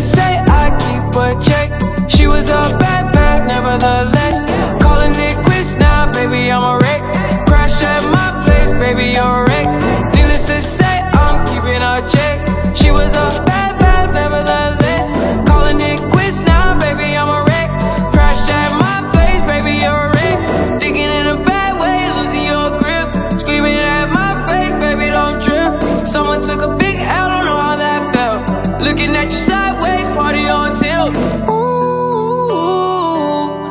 say, I keep a check. She was a bad, bad, nevertheless. looking at you sideways, party on tilt Ooh,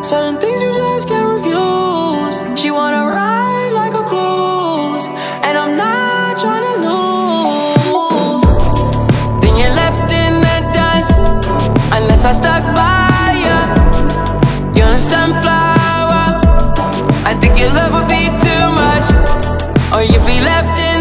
certain things you just can't refuse. She wanna ride like a cruise And I'm not lose. Then you're left in the dust Unless I stuck by you You're a sunflower I think your love would be too much Or you'd be left in